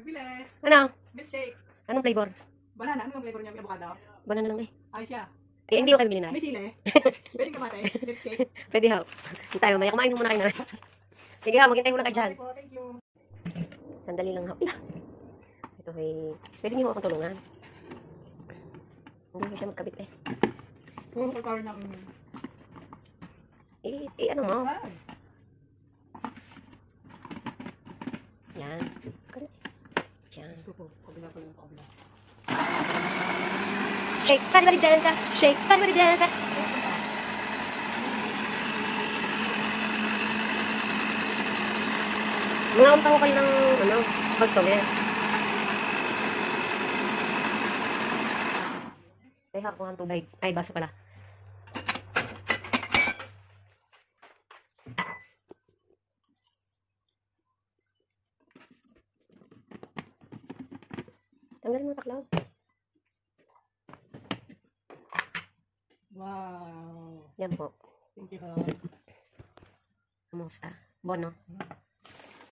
Pagpili. Ano? Milkshake. Anong flavor? Banana. Ano yung flavor niya? May avocado. Banana lang eh. Ayos siya. Eh, hindi ko kayo bilhin na. May sili. Pwede kamate. Milkshake. Pwede ha. Hindi tayo, mamaya kumain muna kayo na. Sige ha, maghintay muna kayo dyan. Thank you. Sandali lang ha. Ito ay, pwede niyo akong tulungan. Hindi kasi magkabit eh. Puro pagkaroon ng... Eh, eh ano mo? Ay. Yan. Ganun. Yan. Shake, pari dansa. Shake, pari dansa. Mga umpang kayo ng, ano, customer. Ay, hapon ang tubig. Ay, baso pala. Tanggalin mo taklaw. Wow. Yan po. Thank you, ha. Kumusta? Bono.